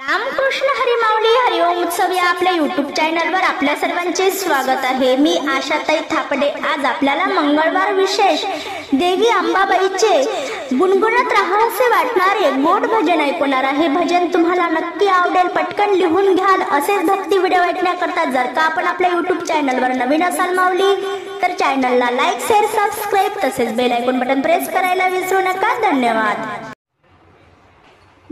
रामकृष्ण हरी माऊली हरिओम उत्सव या आपल्या युट्यूब चॅनलवर आपल्या सर्वांचे स्वागत आहे. मी आशाताई थापडे. आज आपल्याला मंगळवार विशेष देवी अंबाबाईचे गुणगुणत राहावसे वाटणारे गोड भजन ऐकवणार आहे. भजन तुम्हाला नक्की आवडेल. पटकन लिहून घ्याल. असेच भक्ती व्हिडिओ ऐकण्याकरता जर का आपण आपल्या युट्यूब चॅनलवर नवीन असाल माऊली तर चॅनलला लाईक शेअर सबस्क्राईब तसेच बेल आयकॉन बटन प्रेस करायला विसरू नका. धन्यवाद.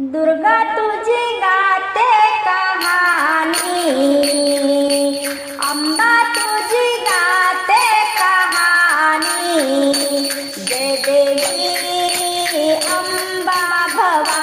दुर्गा तुझी गाते कहानी। अम्बा तुझी गाते कहानी। जय देवी अम्बा भवानी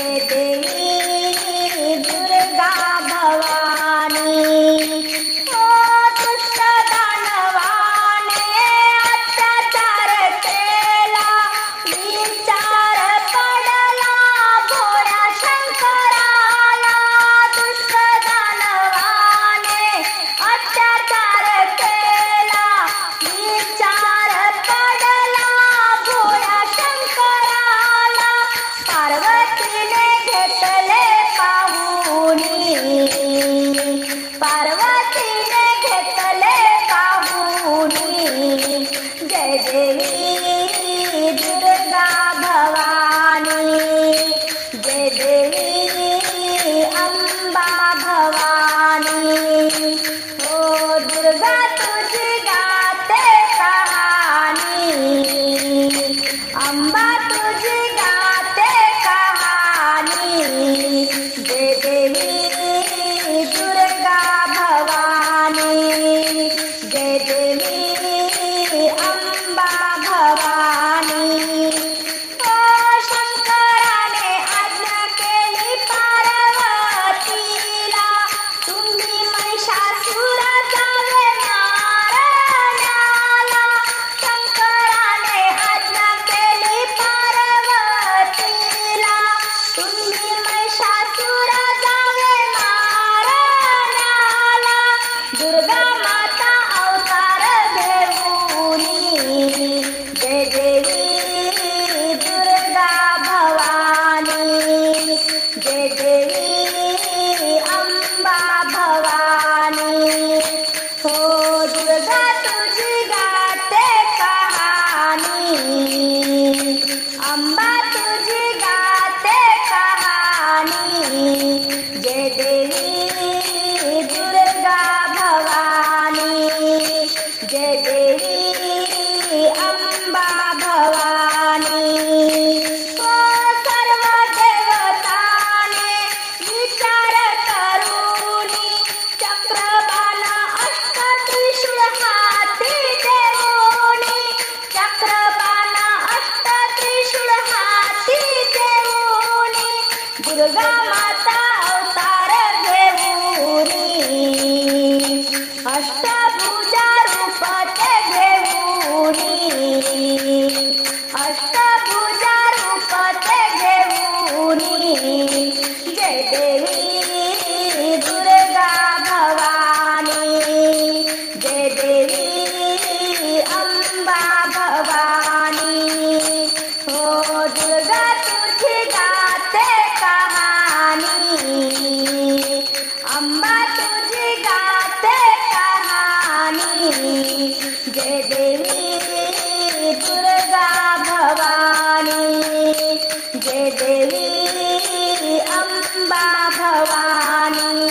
day. Hey, अंबा तुझी गाते कहाणी. 왔다! देवी दुर्गा भवानी भवानी।